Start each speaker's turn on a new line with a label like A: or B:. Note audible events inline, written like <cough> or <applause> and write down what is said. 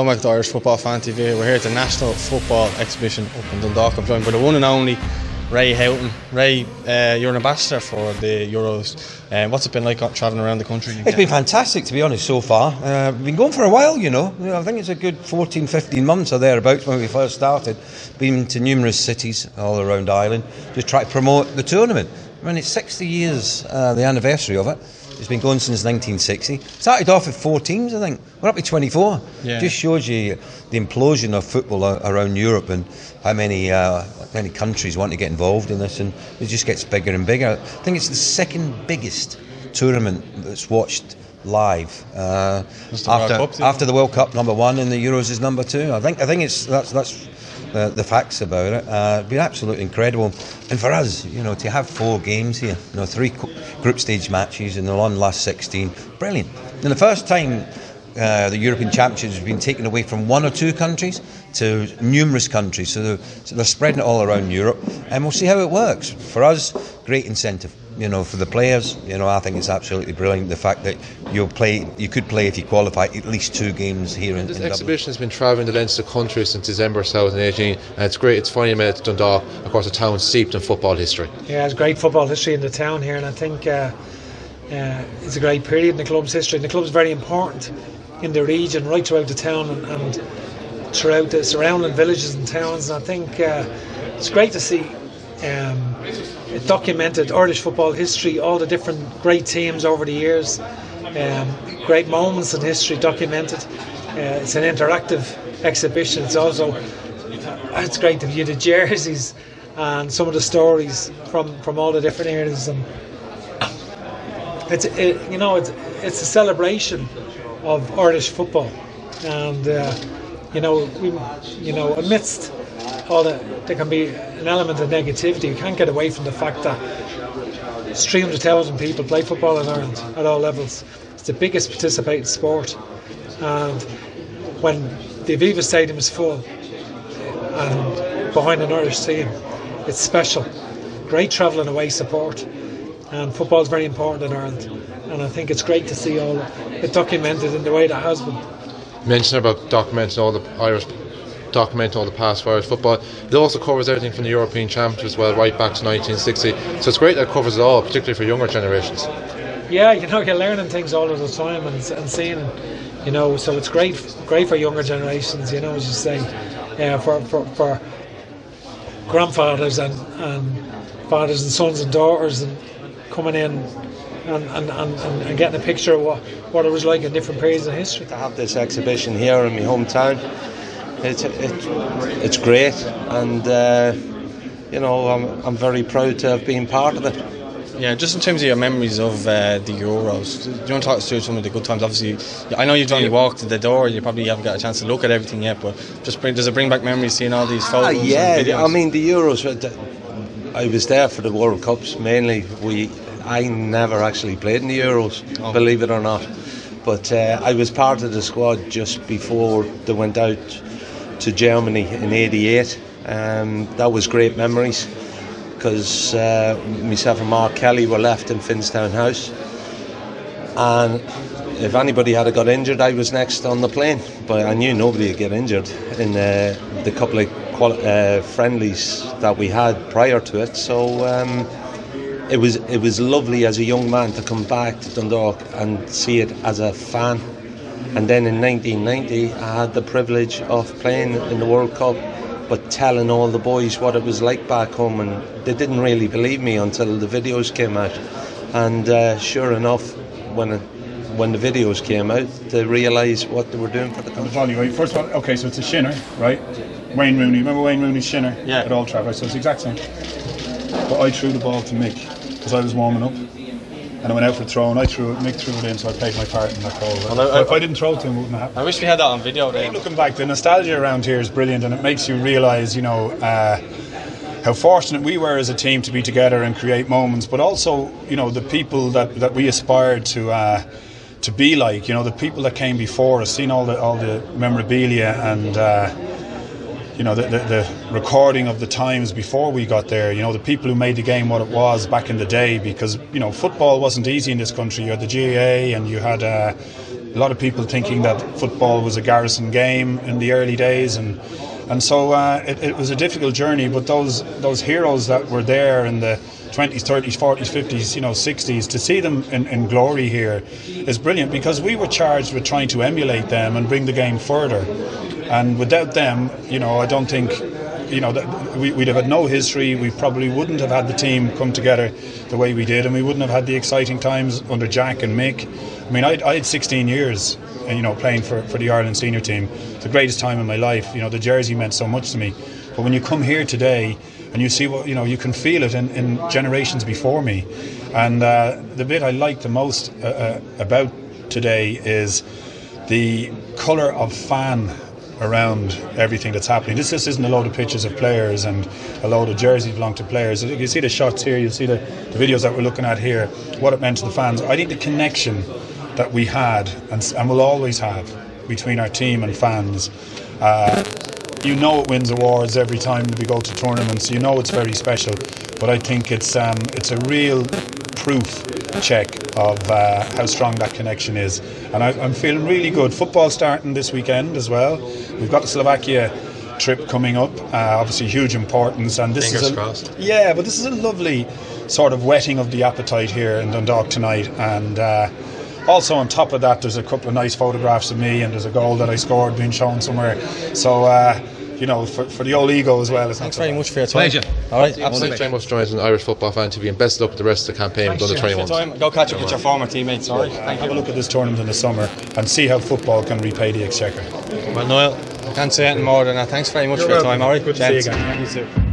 A: I'm with the Irish Football Fan TV. We're here at the National Football Exhibition up in Dundalk. I'm joined by the one and only Ray Houghton. Ray, uh, you're an ambassador for the Euros. Uh, what's it been like travelling around the country?
B: It's been fantastic, to be honest, so far. Uh, we've been going for a while, you know. I think it's a good 14, 15 months or thereabouts when we first started. Been to numerous cities all around Ireland, just try to promote the tournament. I mean, it's 60 years, uh, the anniversary of it. It's been going since 1960. Started off with four teams, I think. We're up to 24. Yeah. Just shows you the implosion of football around Europe and how many uh, many countries want to get involved in this, and it just gets bigger and bigger. I think it's the second biggest tournament that's watched live uh, after Cup, after the World Cup number one and the Euros is number two. I think I think it's that's that's the, the facts about it. Uh, been absolutely incredible, and for us, you know, to have four games here, you know, three group stage matches in the one last 16, brilliant. And the first time uh, the European Championships has been taken away from one or two countries to numerous countries. So they're, so they're, spreading it all around Europe, and we'll see how it works. For us, great incentive. You know, for the players, you know, I think it's absolutely brilliant. The fact that you'll play, you could play if you qualify at least two games here in.
C: This
B: in
C: exhibition has been travelling the length of the country since December 2018, and it's great. It's finally made it to Dundalk, of course, a town steeped in football history.
D: Yeah, it's great football history in the town here, and I think. Uh, uh, it's a great period in the club's history, and the club's very important in the region, right throughout the town and, and throughout the surrounding villages and towns. And I think uh, it's great to see um, documented Irish football history, all the different great teams over the years, um, great moments in history documented. Uh, it's an interactive exhibition. It's also uh, it's great to view the <laughs> jerseys and some of the stories from, from all the different areas. And it's it, you know it's it's a celebration of Irish football, and uh, you know, we, you know, amidst all the, there can be an element of negativity. You can't get away from the fact that 300,000 people play football in Ireland at all levels. It's the biggest participating sport, and when the Aviva Stadium is full and behind an Irish team, it's special. Great travelling away support and football is very important in Ireland. And I think it's great to see all it documented in the way that has been.
C: You mentioned about documenting all the Irish, document all the past for Irish football. It also covers everything from the European Championships as well, right back to 1960. So it's great that it covers it all, particularly for younger generations.
D: Yeah, you know, you're learning things all of the time and, and seeing, you know, so it's great, great for younger generations. You know, as you say, yeah, for for, for grandfathers and, and fathers and sons and daughters and coming in and, and, and, and, getting a picture of what, what it was like in different periods of history.
E: To have this exhibition here in my hometown, it's, it, it's great, and uh, you know, I'm, I'm very proud to have been part of it.
A: Yeah, just in terms of your memories of uh, the Euros, do you want to talk us through some of the good times? Obviously, I know you've only walked to the door, you probably haven't got a chance to look at everything yet, but just bring, does it bring back memories seeing all these photos?
E: Ah, yeah, I mean, the Euros, I was there for the World Cups mainly. We I never actually played in the Euros, oh. believe it or not. But uh, I was part of the squad just before they went out to Germany in '88. Um, that was great memories because uh, myself and Mark Kelly were left in Finnstown House, and if anybody had got injured, I was next on the plane. But I knew nobody would get injured in uh, the couple of quali- uh, friendlies that we had prior to it. So. Um, it was it was lovely as a young man to come back to Dundalk and see it as a fan. And then in 1990, I had the privilege of playing in the World Cup, but telling all the boys what it was like back home, and they didn't really believe me until the videos came out. And uh, sure enough, when it, when the videos came out, they realised what they were doing for the country.
F: First of all, okay, so it's a shinner, right? Wayne Rooney, remember Wayne Rooney's shinner
A: yeah.
F: at Old Trafford? So it's the exact same. But I threw the ball to Mick because I was warming up. And I went out for a throw and I threw it, Mick threw it in, so I played my part in that goal. Well, I, if I didn't throw it to him, it wouldn't have happened.
A: I wish we had that on video. Then.
F: Looking back, the nostalgia around here is brilliant and it makes you realise, you know, uh, how fortunate we were as a team to be together and create moments, but also, you know, the people that, that we aspired to. Uh, to be like, you know, the people that came before us, seen all the all the memorabilia and uh, you know, the, the, the, recording of the times before we got there, you know, the people who made the game what it was back in the day, because, you know, football wasn't easy in this country. You had the GAA and you had uh, a lot of people thinking that football was a garrison game in the early days, and and so uh, it, it was a difficult journey. But those those heroes that were there in the 20s, 30s, 40s, 50s, you know, 60s, to see them in, in glory here is brilliant because we were charged with trying to emulate them and bring the game further. And without them, you know, I don't think you know, we, would have had no history. We probably wouldn't have had the team come together the way we did, and we wouldn't have had the exciting times under Jack and Mick. I mean, I, I had 16 years, uh, you know, playing for, for the Ireland senior team. The greatest time in my life. You know, the jersey meant so much to me. But when you come here today and you see what, you know, you can feel it in, in generations before me. And uh, the bit I like the most uh, uh, about today is the colour of fan around everything that's happening. This just isn't a load of pictures of players and a load of jerseys belong to players. You see the shots here, you see the, the videos that we're looking at here, what it meant to the fans. I think the connection that we had and, and will always have between our team and fans. Uh, you know it wins awards every time we go to tournaments. You know it's very special, but I think it's um, it's a real proof check of uh, how strong that connection is. And I, am feeling really good. Football starting this weekend as well. We've got the Slovakia trip coming up. Uh, obviously, huge importance. And this
C: Fingers
F: is a,
C: crossed.
F: yeah, but this is a lovely sort of whetting of the appetite here in Dundalk tonight. And uh, also on top of that, there's a couple of nice photographs of me, and there's a goal that I scored being shown somewhere. So. Uh, you know, for, for the old ego as well.
A: Thanks very much for your time.
B: Pleasure.
A: All right,
C: Absolutely. Thanks very much for joining us on Irish Football Fan TV and best luck with the rest of the campaign with under 21s.
A: Go catch up with your former teammates. All right.
F: Thank Have a look at this tournament in the summer and see how football can repay the exchequer.
A: Well, Noel, I can't say anything more than that. Thanks very much
F: You're
A: for your
F: welcome.
A: time. All right,
F: Good to see you
A: gents.
F: again.
A: You too.